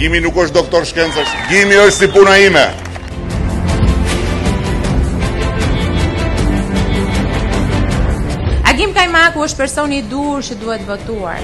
Gimi nuk është doktor shkencash. Gimi është si puna ime. Agim Kajmaku është personi i duhur që duhet votuar.